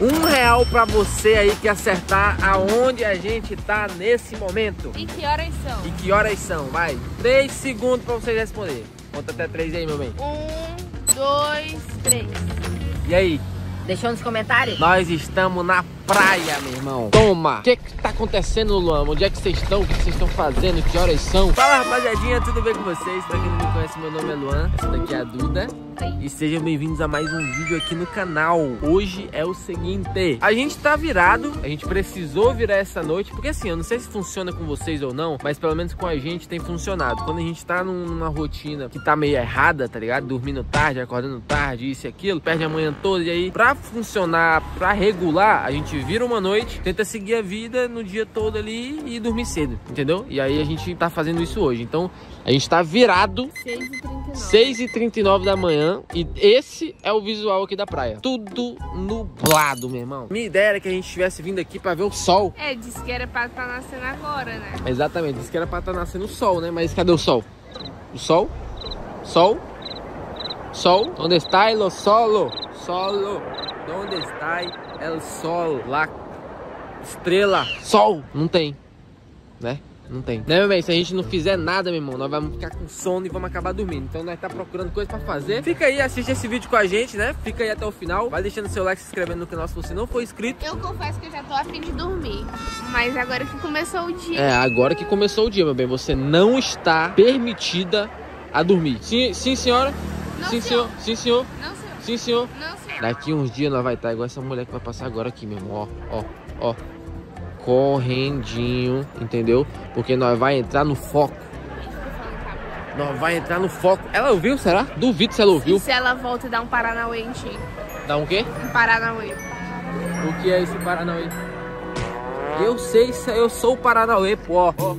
Um real pra você aí que acertar aonde a gente tá nesse momento. E que horas são? E que horas são? Vai, três segundos pra vocês responder. Conta até três aí, meu bem. Um, dois, três. E aí? Deixou nos comentários? Nós estamos na praia, meu irmão. Toma! O que que tá acontecendo, Luan? Onde é que vocês estão? O que vocês estão fazendo? Que horas são? Fala, rapaziadinha, tudo bem com vocês? Pra quem não me conhece, meu nome é Luan. Essa daqui é a Duda. E sejam bem-vindos a mais um vídeo aqui no canal. Hoje é o seguinte, a gente tá virado, a gente precisou virar essa noite, porque assim, eu não sei se funciona com vocês ou não, mas pelo menos com a gente tem funcionado. Quando a gente tá numa rotina que tá meio errada, tá ligado? Dormindo tarde, acordando tarde, isso e aquilo, perde a manhã toda, e aí pra funcionar, pra regular, a gente vira uma noite, tenta seguir a vida no dia todo ali e dormir cedo, entendeu? E aí a gente tá fazendo isso hoje. Então, a gente tá virado 6h39 da manhã e esse é o visual aqui da praia. Tudo nublado, meu irmão. Minha ideia era que a gente estivesse vindo aqui pra ver o sol. É, disse que era pra estar tá nascendo agora, né? Exatamente, disse que era pra estar tá nascendo o sol, né? Mas cadê o sol? O sol? Sol? Sol? Onde está o solo? Solo? Onde está o sol? Lá. Estrela. Sol. Não tem. Né? Não tem. Né, meu bem? Se a gente não fizer nada, meu irmão, nós vamos ficar com sono e vamos acabar dormindo. Então nós tá procurando coisa pra fazer. Fica aí, assiste esse vídeo com a gente, né? Fica aí até o final. Vai deixando seu like, se inscrevendo no canal se você não for inscrito. Eu confesso que eu já tô afim de dormir. Mas agora que começou o dia. É, agora que começou o dia, meu bem. Você não está permitida a dormir. Sim, sim senhora? Não, sim, senhor. senhor. Sim, senhor. Não, senhor. Sim, senhor. Não, senhor. Daqui uns dias nós vai estar igual essa mulher que vai passar agora aqui, meu irmão. Ó, ó, ó correndinho, entendeu? Porque nós vai entrar no foco. Nós vai entrar no foco. Ela ouviu, será? Duvido se ela ouviu. E se ela volta e dá um Paranauê em ti? Dá um quê? Um Paranauê. O que é esse Paranauê? Eu sei, eu sou o Paranauê, pô. Ó, ó,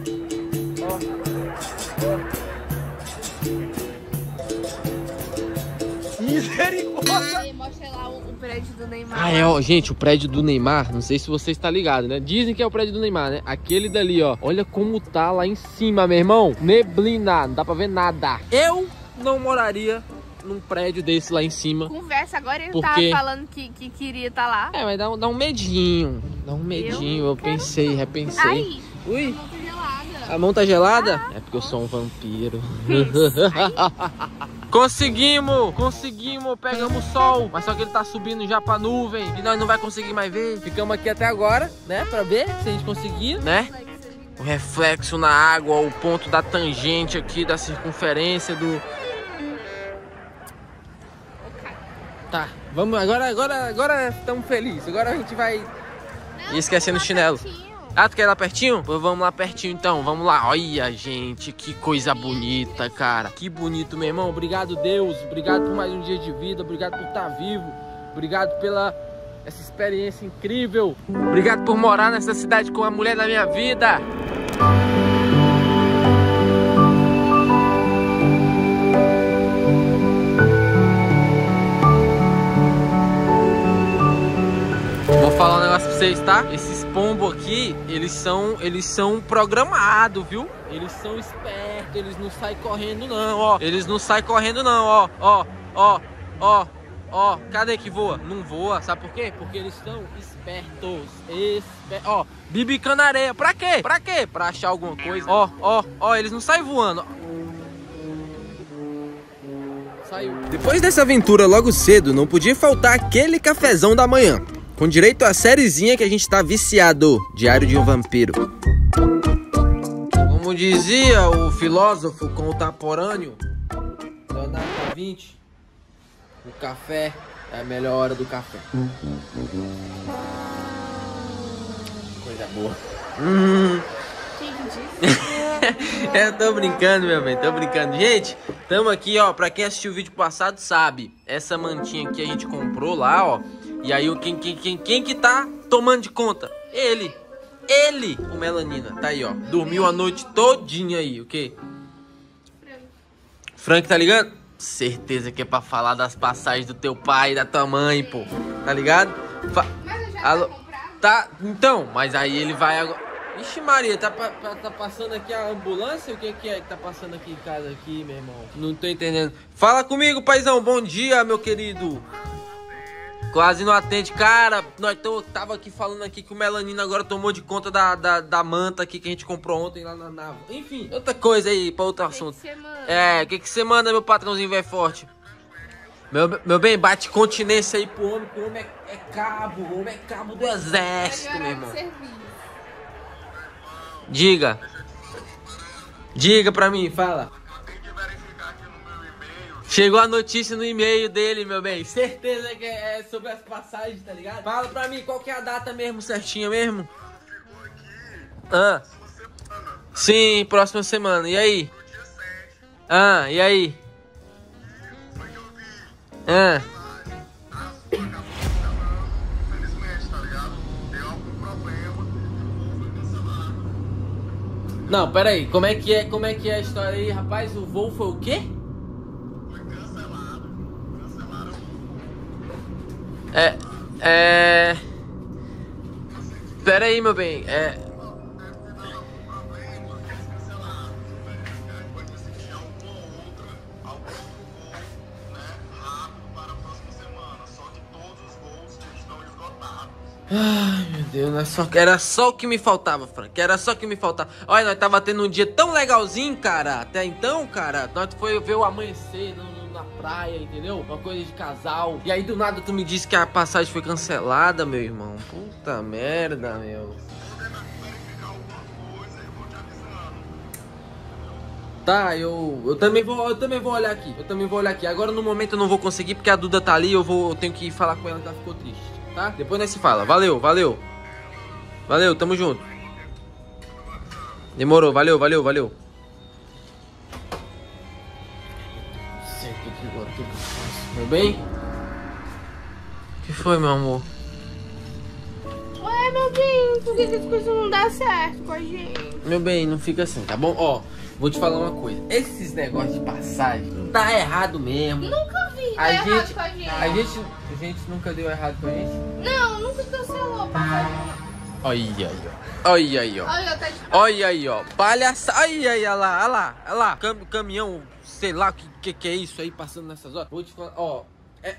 Misericórdia! Mostra lá o, o prédio do Neymar. Ah, é, ó, gente, o prédio do Neymar, não sei se você está ligado, né? Dizem que é o prédio do Neymar, né? Aquele dali, ó. Olha como tá lá em cima, meu irmão. Neblina, não dá pra ver nada. Eu não moraria num prédio desse lá em cima. Conversa, agora ele Porque... tá falando que, que queria estar tá lá. É, mas dá, dá um medinho. Dá um medinho. Eu, eu pensei, repensei. Ai, Ui. A mão tá gelada? Ah. É porque eu sou um vampiro. conseguimos! Conseguimos! Pegamos o sol. Mas só que ele tá subindo já pra nuvem. E nós não vai conseguir mais ver. Ficamos aqui até agora, né? Pra ver se a gente conseguir, né? O reflexo na água, o ponto da tangente aqui, da circunferência do... Tá, vamos, agora, agora, agora estamos felizes. Agora a gente vai... E esquecendo o chinelo. Ah, tu quer ir lá pertinho? Vamos lá pertinho então, vamos lá. Olha, gente, que coisa bonita, cara. Que bonito, meu irmão. Obrigado, Deus. Obrigado por mais um dia de vida. Obrigado por estar vivo. Obrigado pela essa experiência incrível. Obrigado por morar nessa cidade com a mulher da minha vida. Vocês, tá? Esses pombos aqui, eles são, eles são programados, viu? Eles são espertos, eles não saem correndo não, ó. Eles não saem correndo não, ó, ó, ó, ó, ó. Cadê que voa? Não voa, sabe por quê? Porque eles são espertos, esper... ó. Bibicando areia, pra quê? Pra quê? Pra achar alguma coisa. Ó, ó, ó, eles não saem voando. Saiu. Depois dessa aventura logo cedo, não podia faltar aquele cafezão da manhã. Com direito à sériezinha que a gente tá viciado. Diário de um Vampiro. Como dizia o filósofo contemporâneo, Leonardo da Vinci, o café é a melhor hora do café. Coisa boa. Hum. Eu tô brincando, meu bem, tô brincando. Gente, tamo aqui, ó. Pra quem assistiu o vídeo passado, sabe. Essa mantinha que a gente comprou lá, ó. E aí, quem, quem, quem, quem que tá tomando de conta? Ele. Ele, o Melanina. Tá aí, ó. Dormiu a noite todinha aí, o quê? Frank. Frank, tá ligado? Certeza que é pra falar das passagens do teu pai e da tua mãe, pô. Tá ligado? Fa mas eu já Alô? Tá, então, mas aí ele vai agora... Ixi Maria, tá, tá, passando aqui a ambulância? O que, que é que tá passando aqui em casa aqui, meu irmão? Não tô entendendo. Fala comigo, paizão. Bom dia, meu querido. Quase não atende. Cara, nós tô, tava aqui falando aqui que o Melanino agora tomou de conta da, da, da manta aqui que a gente comprou ontem lá na nave. Enfim, outra coisa aí, pra outro assunto. Que que você manda? É, o que, que você manda, meu patrãozinho velho forte? Meu, meu bem, bate continência aí pro homem, que o homem é, é cabo, o homem é cabo do exército, meu irmão. Diga. Diga pra mim, fala. Chegou a notícia no e-mail dele, meu bem. Certeza que é sobre as passagens, tá ligado? Fala pra mim, qual que é a data mesmo, certinha mesmo? Ah. Sim, próxima semana. E aí? Ah, e aí? Ah. Não, pera aí. Como é que é, como é que é a história aí, rapaz? O voo foi o quê? Foi cancelado. Cancelaram o É. É. Pera aí, meu bem. É. Ai, meu Deus, não é só, era só o que me faltava, Frank. Era só o que me faltava. Olha, nós tava tendo um dia tão legalzinho, cara. Até então, cara, nós foi ver o amanhecer no- na praia, entendeu? Uma coisa de casal. E aí do nada tu me disse que a passagem foi cancelada, meu irmão. Puta merda, meu. Tá, eu, eu também vou, eu também vou olhar aqui. Eu também vou olhar aqui. Agora no momento eu não vou conseguir porque a Duda tá ali, eu vou, eu tenho que falar com ela que ela ficou triste, tá? Depois nós se fala. Valeu, valeu. Valeu, tamo junto. Demorou, valeu, valeu, valeu. Meu bem? O que foi, meu amor? Ué, meu bem, por que, as coisas não dão certo com a gente? Meu bem, não fica assim, tá bom? Ó, vou te falar uma coisa. Esses negócios de passagem tá errado mesmo. Nunca vi A errado gente, com a gente. a gente, a gente nunca deu errado com a gente. Não, nunca cancelou passagem. Olha aí, ó. Olha aí, ó. Olha, tá Olha aí, ó. Palhaça. Olha aí, olha lá, olha lá, olha lá. Cam caminhão, sei lá o que, que que é isso aí passando nessas horas. Vou te falar, ó. É,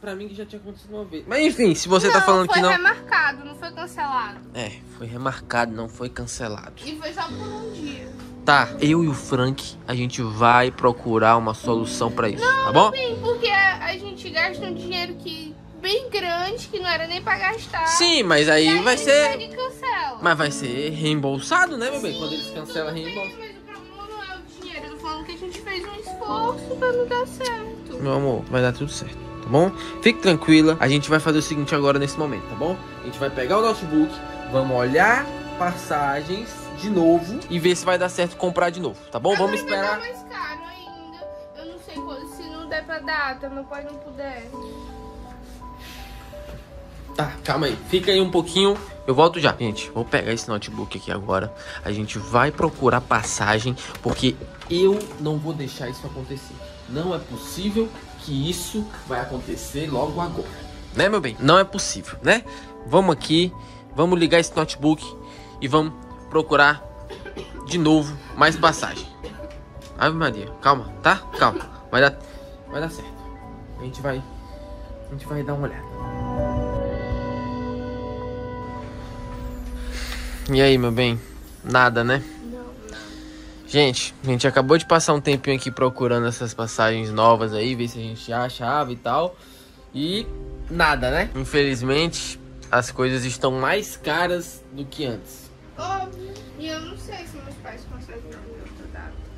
pra mim que já tinha acontecido uma vez. Mas enfim, se você não, tá falando foi que não. remarcado, não foi cancelado. É, foi remarcado, não foi cancelado. E foi só por um dia. Tá, eu e o Frank, a gente vai procurar uma solução pra isso, tá bom? Bem, porque a, a gente gasta um dinheiro que bem grande, que não era nem pra gastar. Sim, mas aí aí vai ser. Mas vai ser reembolsado, né, meu bem? Quando eles cancelam, reembolsa. Mas o problema não é o dinheiro. Eu tô falando que a gente fez um esforço pra não dar certo. Meu amor, vai dar tudo certo, tá bom? Fique tranquila, a gente vai fazer o seguinte agora nesse momento, tá bom? A gente vai pegar o notebook, vamos olhar passagens de novo e ver se vai dar certo comprar de novo, tá bom? Vamos Agora esperar. Vai dar mais caro ainda. Eu não sei se não der pra data, meu pai não puder. Tá, calma aí. Fica aí um pouquinho. Eu volto já. Gente, vou pegar esse notebook aqui agora. A gente vai procurar passagem, porque eu não vou deixar isso acontecer. Não é possível que isso vai acontecer logo agora. Né, meu bem? Não é possível, né? Vamos aqui, vamos ligar esse notebook e vamos procurar de novo mais passagem. Ave Maria, calma, tá? Calma. Vai dar, vai dar certo. A gente vai, a gente vai dar uma olhada. E aí, meu bem? Nada, né? Não. Gente, a gente acabou de passar um tempinho aqui procurando essas passagens novas aí, ver se a gente achava e tal. E nada, né? Infelizmente, as coisas estão mais caras do que antes. Óbvio. E eu não sei se meus pais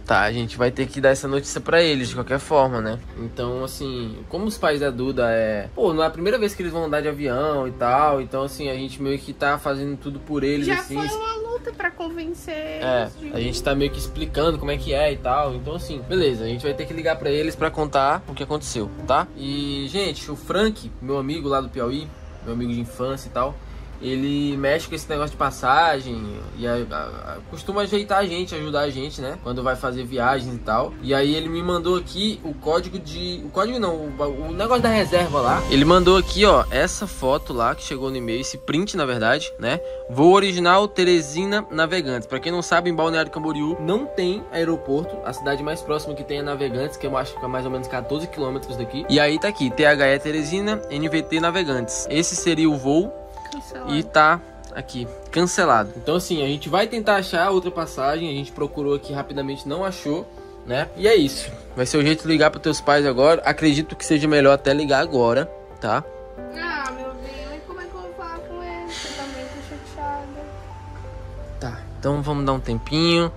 Tá, a gente vai ter que dar essa notícia pra eles de qualquer forma, né? Então, assim, como os pais da Duda é. Pô, não é a primeira vez que eles vão andar de avião e tal. Então, assim, a gente meio que tá fazendo tudo por eles, Já assim. foi uma luta pra convencer É, eles de a gente tá meio que explicando como é que é e tal. Então, assim, beleza, a gente vai ter que ligar pra eles pra contar o que aconteceu, tá? E, gente, o Frank, meu amigo lá do Piauí, meu amigo de infância e tal, ele mexe com esse negócio de passagem e a, a, a, costuma ajeitar a gente, ajudar a gente, né? Quando vai fazer viagens e tal. E aí ele me mandou aqui o código de. O código não, o, o negócio da reserva lá. Ele mandou aqui, ó, essa foto lá que chegou no e-mail, esse print, na verdade, né? Voo original Teresina Navegantes. Para quem não sabe, em Balneário Camboriú não tem aeroporto. A cidade mais próxima que tem é Navegantes, que eu acho que é mais ou menos 14 quilômetros daqui. E aí tá aqui, THE Teresina, NVT Navegantes. Esse seria o voo Cancelado. e tá aqui, cancelado. Então assim, a gente vai tentar achar outra passagem, a gente procurou aqui rapidamente, não achou, né? E é isso. Vai ser o jeito de ligar para teus pais agora. Acredito que seja melhor até ligar agora, tá? Ah, meu Deus, e como é que eu vou falar com ele? Eu também tô chateada. Tá. Então vamos dar um tempinho.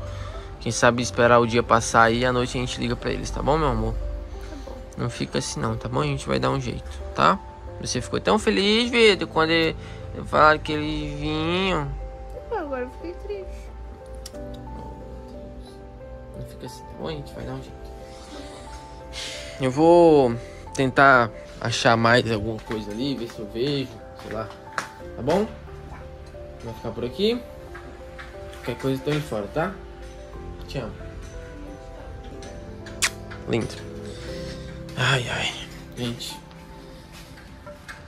Quem sabe esperar o dia passar aí, à noite a gente liga para eles, tá bom, meu amor? Tá bom. Não fica assim não, tá bom? A gente vai dar um jeito, tá? Você ficou tão feliz, Vitor, quando ele- falaram que ele vinha. Agora eu fiquei triste. Não fica assim, tá bom? A gente vai dar um jeito. Eu vou tentar achar mais alguma coisa ali, ver se eu vejo, sei lá. Tá bom? Vai ficar por aqui. Qualquer coisa tô indo fora, tá? Te amo. Lindo. Ai, ai. Gente.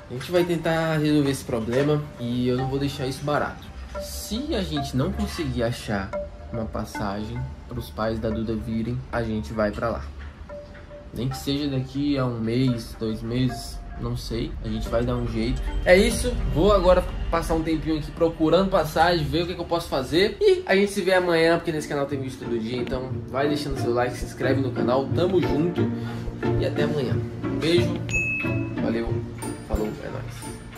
A gente vai tentar resolver esse problema e eu não vou deixar isso barato. Se a gente não conseguir achar uma passagem para os pais da Duda virem, a gente vai para lá. Nem que seja daqui a um mês, dois meses, não sei. A gente vai dar um jeito. É isso. Vou agora passar um tempinho aqui procurando passagem, ver o que, que eu posso fazer. E a gente se vê amanhã, porque nesse canal tem vídeo todo dia. Então vai deixando seu like, se inscreve no canal. Tamo junto. E até amanhã. Um beijo. Valeu. very nice.